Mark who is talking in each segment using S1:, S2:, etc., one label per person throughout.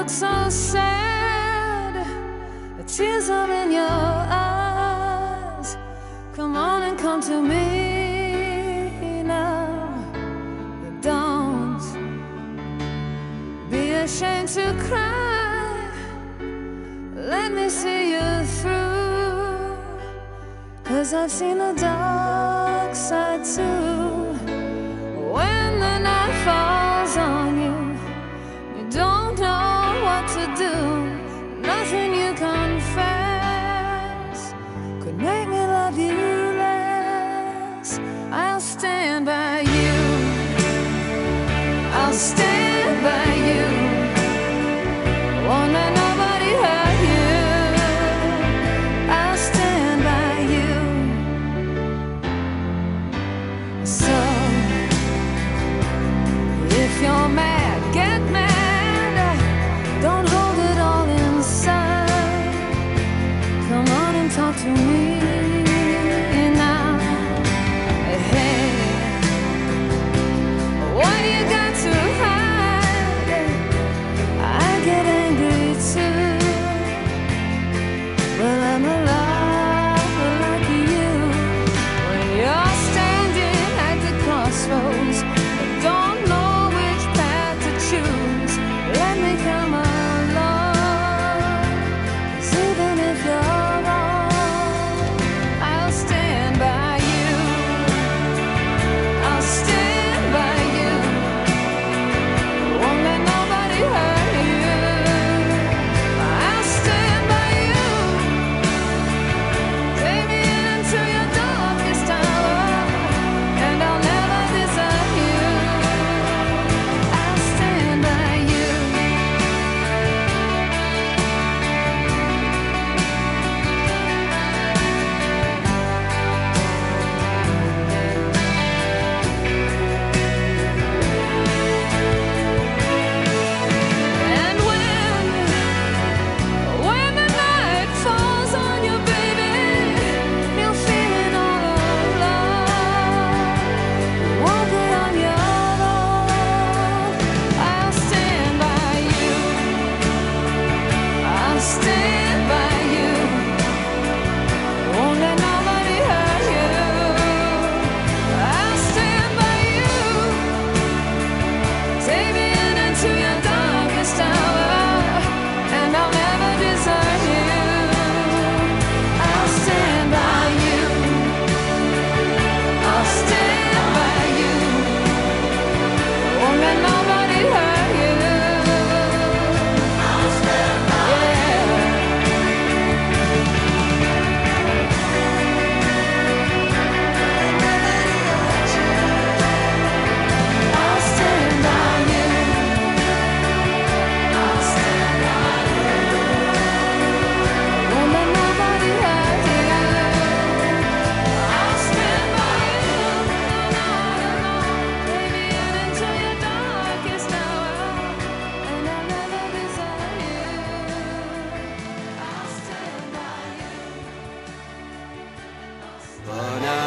S1: look so sad. The tears are in your eyes. Come on and come to me now. But don't be ashamed to cry. Let me see you through. Cause I've seen the dark side too.
S2: lost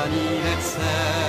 S2: ani recept.